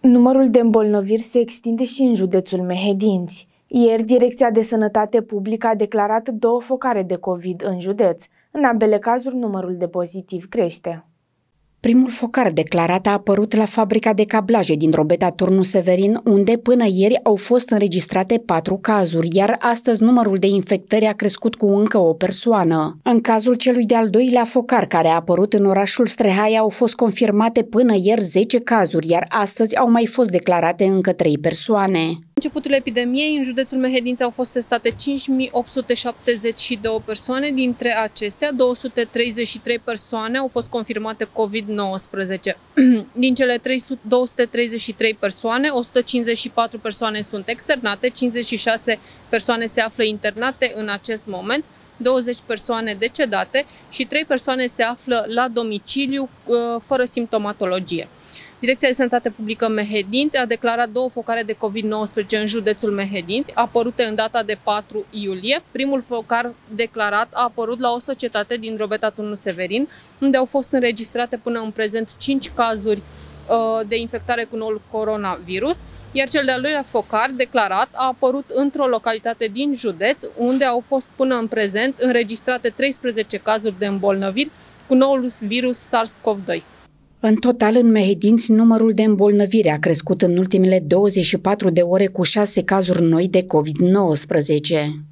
Numărul de îmbolnăviri se extinde și în județul Mehedinți. Ieri, Direcția de Sănătate Publică a declarat două focare de COVID în județ. În ambele cazuri, numărul de pozitiv crește. Primul focar declarat a apărut la fabrica de cablaje din Robeta Turnu Severin, unde până ieri au fost înregistrate patru cazuri, iar astăzi numărul de infectări a crescut cu încă o persoană. În cazul celui de-al doilea focar care a apărut în orașul Strehaia au fost confirmate până ieri 10 cazuri, iar astăzi au mai fost declarate încă 3 persoane începutul epidemiei, în județul Mehedinți au fost testate 5.872 persoane, dintre acestea 233 persoane au fost confirmate COVID-19. Din cele 233 persoane, 154 persoane sunt externate, 56 persoane se află internate în acest moment, 20 persoane decedate și 3 persoane se află la domiciliu uh, fără simptomatologie. Direcția de Sănătate Publică Mehedinți a declarat două focare de COVID-19 în județul Mehedinți, apărute în data de 4 iulie. Primul focar declarat a apărut la o societate din Robeta Turnu Severin, unde au fost înregistrate până în prezent 5 cazuri uh, de infectare cu noul coronavirus, iar cel de-al doilea focar declarat a apărut într-o localitate din județ, unde au fost până în prezent înregistrate 13 cazuri de îmbolnăviri cu noul virus SARS-CoV-2. În total, în Mehedinți, numărul de îmbolnăvire a crescut în ultimele 24 de ore cu 6 cazuri noi de COVID-19.